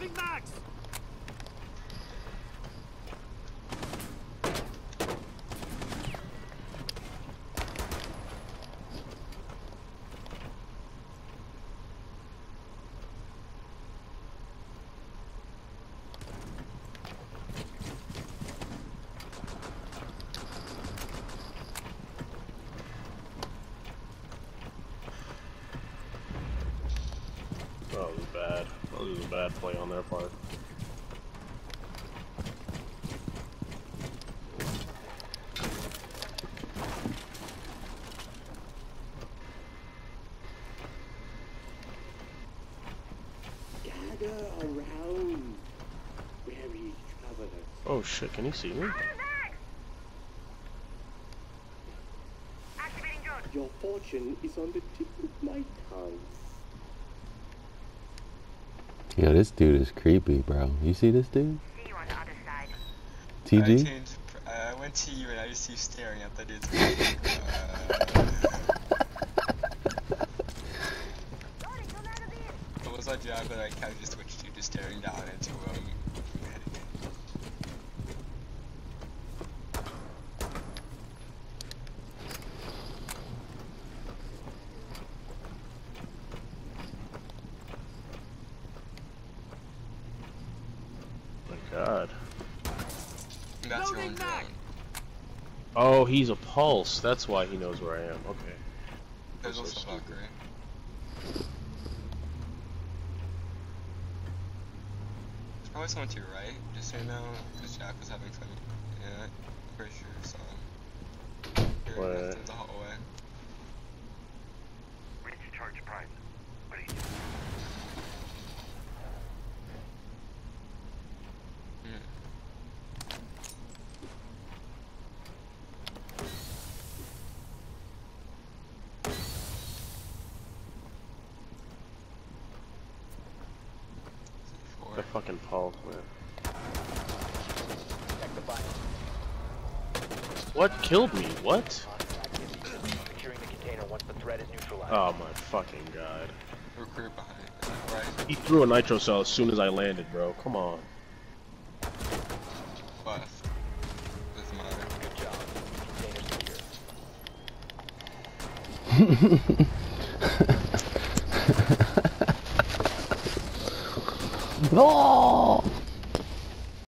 Swapping mags! Oh, it was bad. That was a bad play on their part. Gather around, weary travelers. Oh shit, can he see me? Activating drone. Your fortune is on the tip of my tongue. Yo, this dude is creepy, bro. You see this dude? See you on the other side. I TG? changed. Uh, I went to you and I just see you staring at that dude's. uh, what was that job that I kind of just switched to, just staring down into um. My god. That's your own drone. Oh, he's a pulse. That's why he knows where I am. Okay. There's so also stupid. Valkyrie. There's probably someone to your right, just so you know, because Jack was having fun. Yeah, pretty sure you saw him. Here, Where? through the hallway. C4. The fucking pulse, man. Check the bind. What killed me? What? Securing the container once the threat is neutralized. Oh my fucking god. Recruit behind. Right. He threw a nitro cell as soon as I landed, bro. Come on. Left. Doesn't. Good job. Container secure. おー。